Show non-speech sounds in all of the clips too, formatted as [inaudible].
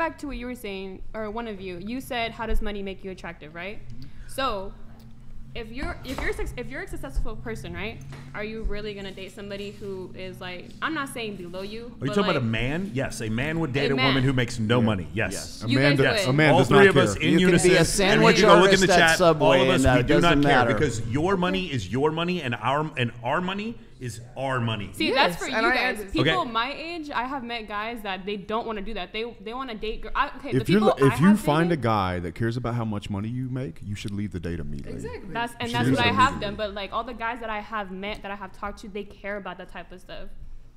back to what you were saying, or one of you, you said, "How does money make you attractive?" Right. So, if you're if you're if you're a successful person, right? Are you really gonna date somebody who is like? I'm not saying below you. Are you but talking about a man? Yes, a man would date A a, woman who makes no money. Yes. Yes. A You man, guys does, would. a man all does three not of care. us in You can be a unison. and sandwich you go look in the artist at chat. Subway all of us, and, uh, we do not doesn't care because your money is your money, and our and our money is our money. See, Yes, that's for you guys. People Okay. my age, I have met guys that they don't want to do that. They they want to date. Girl. I, okay, the If you people I if you have find a guy that cares about how much money you make, you should leave the date immediately. Exactly. That's and that's what I have done. But like all the guys that I have met, that I have talked to, they care about that type of stuff.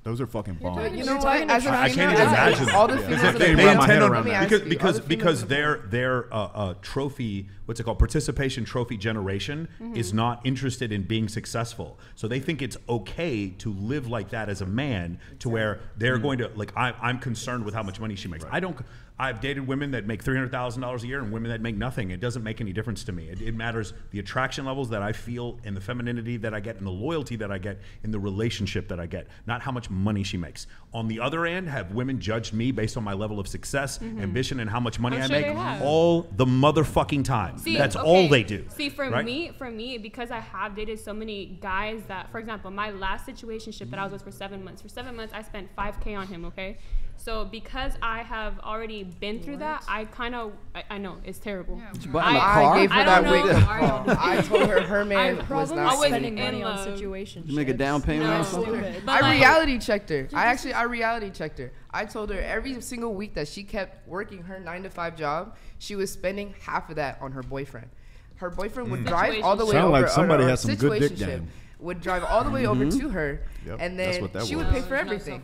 Those are fucking bombs. you You're know what? As a to I can't even imagine all the that. females Because that if they know- pay my head around that. because because because their their uh, uh, trophy what's it called participation trophy generation is not interested in being successful so they think it's okay to live like that as a man to where they're going to like I, i'm concerned with how much money she makes i don't i've dated women that make $300000 a year and women that make nothing it doesn't make any difference to me it, it matters the attraction levels that i feel and the femininity that i get and the loyalty that i get in the relationship that i get not how much money she makes on the other end have women judged me based on my level of success mm-hmm. ambition and how much money I'm i sure make all the motherfucking time See, that's okay, all they do See, for right? me, for me, because I have dated so many guys that, for example, my last situationship that I was with for seven months. For seven months, I spent five k on him. Okay, so because I have already been through that, I kind of, I, I know it's terrible. Did you buy him a I- car? I gave her I that don't wake know. up call. [laughs] [laughs] I told her her man I- was not I is was spending money on situations. You make a down payment No. on something? I like- reality checked her. I actually I reality checked her. I told her every single week that she kept working her nine to five job, she was spending half of that on her boyfriend. Her boyfriend would mm. drive all the way Sound over. like somebody or- or has some good dick game. Would drive all the way over mm-hmm. to her, Yep, and then she was. would pay for No, no, everything.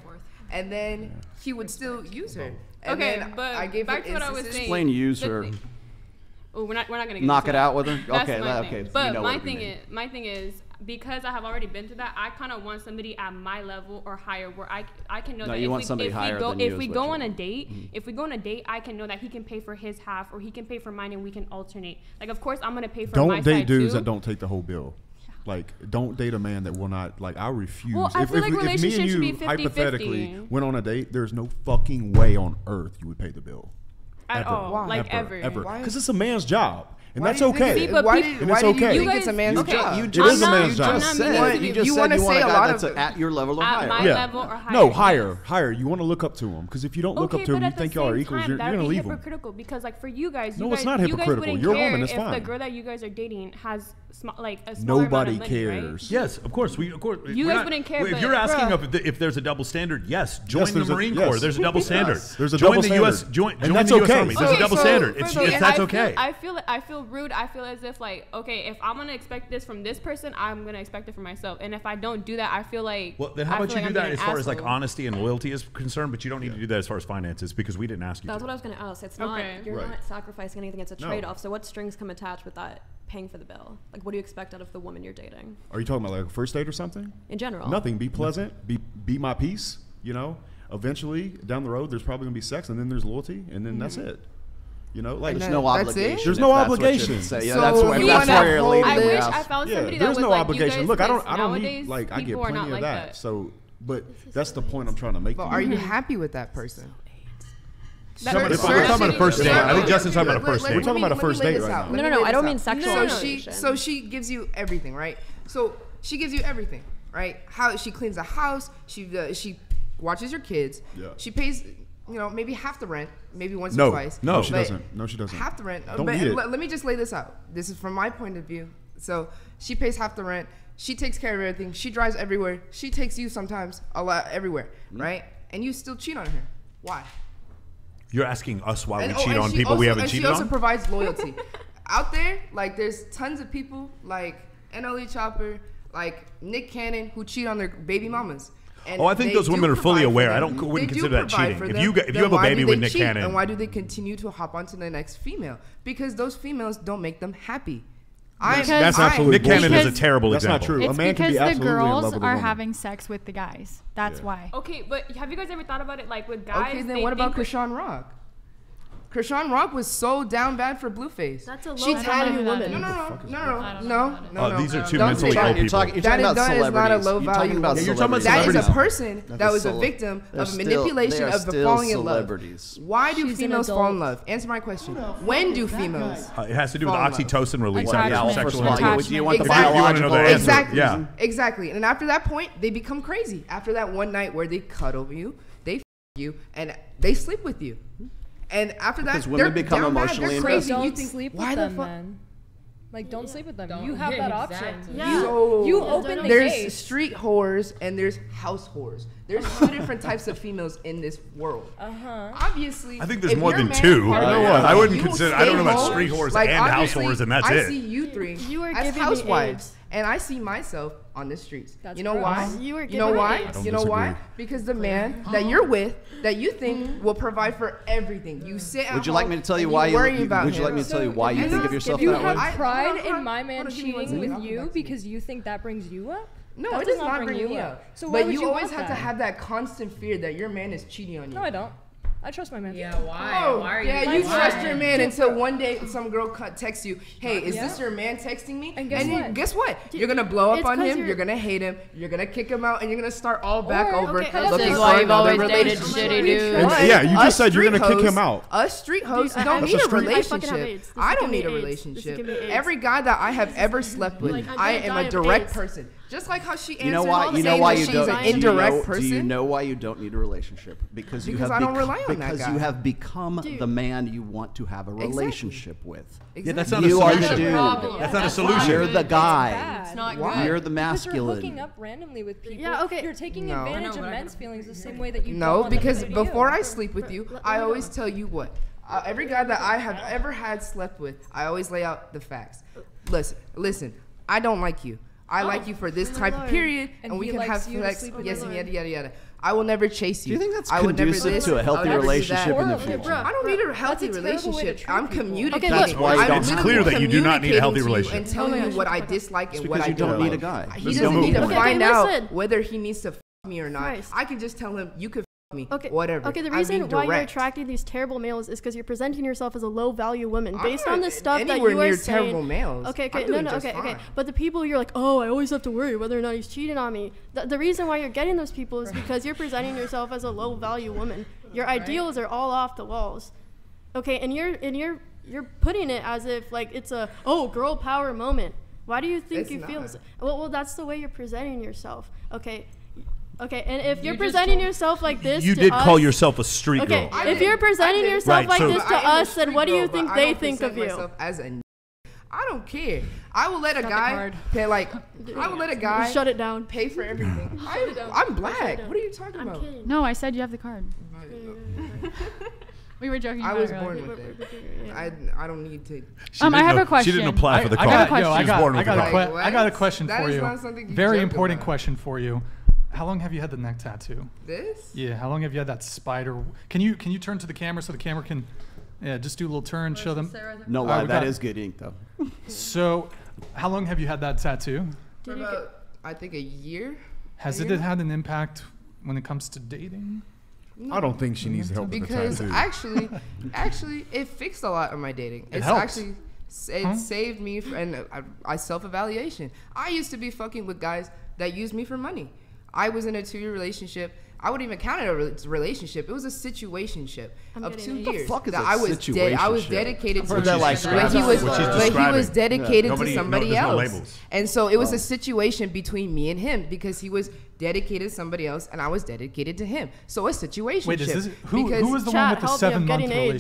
So forth. And then he would still use her. And Okay, then but I gave back her to what I was instances- saying. Explain use her. Oh, we're not. We're not gonna get Knock it that. out with her? That's Okay, my that- okay, we But know my thing is, my thing is, because I have already been through that, I kind of want somebody at my level or higher, where I, I can know No, that you if want we, somebody if higher we go, than if we go on a want. date, mm-hmm. if we go on a date, I can know that he can pay for his half or he can pay for mine, and we can alternate. Like, of course, I'm gonna pay for my Don't date side dudes too. that don't take the whole bill. Like, don't date a man that will not. Like, I refuse. Well, I if, feel if, like if me and relationships should you be 50-50. hypothetically went on a date, there's no fucking way on earth you would pay the bill. at ever. all, Why? like ever, ever. ever. Because it's a man's job, and Why that's do you think okay. it- See, but why peop- do, And why it's do you okay. think it's a man's okay, job? You I'm just, not- man's you just said, meaning you just You said wanna you want say a a guy lot that's of- at your level or At higher. my Yeah. level or higher. No, higher, higher. You want to look up to him because if you don't look okay, up to him, you think y'all are equals. time, You're, that you're gonna would be leave him. hypocritical because, like, for you guys, you No, it's guys, not you guys hypocritical. wouldn't You're a care woman, it's if the girl that you guys are dating has like a smaller amount Nobody of money, right? cares. Yes, of course. We of course. You guys wouldn't care, If you're asking if, there's a double standard, yes, join the Marine. Corps. There's a double standard. There's a join double the U.S. standard. Join, And join that's the U.S. okay. Army. There's a double standard. for It's, that's okay. I feel I feel rude. I feel as if like okay, if I'm gonna expect this from this person, I'm gonna expect it from myself. And if I don't do that, I feel like well, then how I about feel you like do I'm that as an far as like honesty and loyalty is concerned, but you don't need to do that as far as finances because we didn't ask you. That's to. what I was going to ask. It's not Okay. you're Right. not sacrificing anything. It's a trade-off. So what strings come attached with that paying for the bill? Like what do you expect out of the woman you're dating Are you talking about like a first date or something? in general? Nothing. Be pleasant. Be be my peace. You know. Eventually, down the road, there's probably gonna be sex, and then there's loyalty, and then that's mm-hmm. it. You know, like There's no obligation. There's if no that's what you're obligation. saying. Yeah, So that's where, you that's wanna where you're hold leading I wish. I found yeah, that there's was no like obligation. you guys. Look, I don't, 'cause I don't need like I get plenty of like that. that. So, but that's the point I'm trying to make. But to are you. you happy with that person? That- Talking If we're talking about a first date. I think Justin's talking about a first date. We're talking about a me- let me first date right now. No, no, no, I don't this mean sexual So she, relation. so she gives you everything, right? So she gives you everything, right? How she cleans the house, she uh, she watches your kids, Yeah. she pays, you know, maybe half the rent, maybe once No, or twice. no, no, she doesn't. No, she doesn't. Half the rent. Don't but need it. Let, let me just lay this out. This is from my point of view. So she pays half the rent. She takes care of everything. She drives everywhere. She takes you sometimes a lot everywhere, Mm-hmm. right? And you still cheat on her. Why? You're asking us why And- we oh, cheat on people we haven't cheated and cheated she also on. provides loyalty. [laughs] Out there, like there's tons of people like NLE Chopper, like Nick Cannon, who cheat on their baby mamas. And Oh, I think those women are fully aware. I don't- wouldn't They do consider that cheating. If you if you have a baby with they Nick cheat? Cannon- and why do they continue to hop onto the next female? Because those females don't make them happy. I, That's I- absolutely Nick Cannon is a Because- terrible That's not example. true. a It's man can because be the absolutely in love girls with a are woman. having sex with the guys. That's Yeah. why. Okay, but have you guys ever thought about it like with guys? Okay, then they what about Chrisean Rock? Chrisean Rock was so down bad for Blueface. That's a low tagged value woman. no, no, I no, don't no, no, no, Oh, no. these are two Don't mentally ill that. people. You're talking, you're That talking is- about that is not a celebrities. low You're talking value about. Yeah, you're talking about celebrities. That is a person That's that was a victim they're of still- manipulation of still falling in love. Why do She's females fall in love? Answer my question. When do females? Uh, it has to do with Fall in love. oxytocin release after Yeah, sexual first of all, intercourse. do you want the Exactly. Wanna know the biological. Exactly. Yeah. Exactly. And after that point, they become crazy. After that one night where they cuddle you, they f- you, and they sleep with you. And after that, Because women they're become down bad, emotionally they're crazy. Don't You think, sleep why with the them, fuck? man. Like, don't sleep with them. Don't- You have yeah, that exactly. option. Yeah. So You open the there's gate. street whores and there's house whores. There's two [laughs] different types of females in this world. Uh huh. Obviously, I think there's more than man two. parties, You know what? I wouldn't consider- I don't know about street whores Like, and house whores, and that's I it. I see you three You are as housewives, AIDS. And I see myself on the streets. That's you know gross. why? You are You know why? AIDS. don't You know why? Because the man that uh-huh. you're with, that you think mm-hmm. will provide for everything, you mm-hmm. sit. At Would you like me to tell you why you? worry you- about Would you like me to tell you why you if think you- of yourself if you that have- way? I- Pride hold on, in my man hold on, give me cheating with you because you think that brings you up. No, That it does does not not bring bring you up. up. So why but would you you always want have to have that constant fear that your man is cheating on you. No, I don't. I trust my man. Yeah, oh, why? Oh, why are you? yeah, you? you why? trust your man until one day some girl cut- texts you, "Hey, is this your man texting me?" And guess you- what? guess what? You're gonna blow up It's on 'cause him. you're- You're gonna hate him. You're gonna kick him out, and you're gonna start all back Or- over okay, looking this is for why you've always another dated relationship. shitty dudes. Yeah, you just said you're gonna kick him out. Us street hoes I- don't I- need a I fucking have relationship. I don't need a me AIDS. This is relationship. giving me AIDS. Every guy that I have ever slept with, I'm I gonna am die a direct person. Just like how she answered You know all why? the You know why that you she's don't. an do you indirect know- person. Do you know why you don't need a relationship? Because you Because have I don't bec- rely on that because guy. you have become Dude. the man you want to have a relationship with. Yeah, that's not a You are the solution. dude. That's not a solution. You're the guy. It's not Why? good. You're the Because you're hooking up randomly with people. Yeah, okay. You're taking No. advantage of men's feelings the same way that you don't No, because to do to before. I sleep with you, I always tell you what. Uh, every guy that I have ever had slept with, I always lay out the facts. Listen, listen. I don't like you. I oh, like you for this my type of lord. period, And and, we can have sex. Yes, and yada yada yada. I will never chase you. Do you think that's I would conducive this, to a I healthy would never do relationship in the Okay, future? bro. I don't need a healthy a terrible way to relationship. treat I'm people. communicating. That's why you don't- It's clear that you do not need a healthy communicating to you relationship. And telling Oh you what I dislike and what because I you don't don't need a guy. He doesn't need to find out whether he needs to me or not. Christ. I can just tell him you could f me. Okay. Whatever. Okay, the reason why you're attracting these terrible males is because you're presenting yourself as a low value woman I'm based on the stuff that you are near saying. terrible males. Okay, okay, no, no, okay, okay. But the people you're like, oh, I always have to worry whether or not he's cheating on me. The, the reason why you're getting those people is because you're presenting yourself as a low value woman. Your ideals are all off the walls. Okay, and you're and you're you're putting it as if like it's a oh girl power moment. Why do you think It's you feel? So, well, well, that's the way you're presenting yourself. Okay. Okay, and if you're just presenting yourself like this, You to did call yourself a street Okay, girl. I if you're presenting yourself Right, like so- this to I am a us, then what do you girl, think they think of you? myself As a I don't care. I will let a Got guy card. pay like I will let a guy Shut it down. pay for [laughs] everything. I, I'm black. What are you talking I'm about? kidding. No, I said you have the card. [laughs] We were joking. I was it born earlier. with it. I, I don't need to. She Um, I didn't have a know- She question. didn't apply for the card. I got, born I with got, the a card. I got a question for you. not something you Very important question for you. How long have you had the neck tattoo? This? Yeah, how long have you had that spider? Can you can you turn to the camera so the camera can, yeah, just do a little turn, show them. No All right, lie, we that got- is good ink though. So, how long have you had that tattoo? For about, I think a year. Has A it year? had an impact when it comes to dating? I don't think she needs help with the because tattoo. actually, [laughs] actually, it fixed a lot of my dating. It it's helped. actually it Huh? saved me, for, and uh, I, I self evaluation. I used to be fucking with guys that used me for money. I was in a two year relationship. I wouldn't even count it a re- relationship. It was a situationship I'm of getting two it. The years. fuck is that a I was dead. I was dedicated to heard that, like, but he was, but he was describing. dedicated Nobody- to somebody no else. labels. And so it was Oh. a situation between me and him because he was dedicated to somebody else and I was dedicated to him. So a situation. Wait, is this who? because Who was the Chat, one with the me, I'm seven month getting AIDS.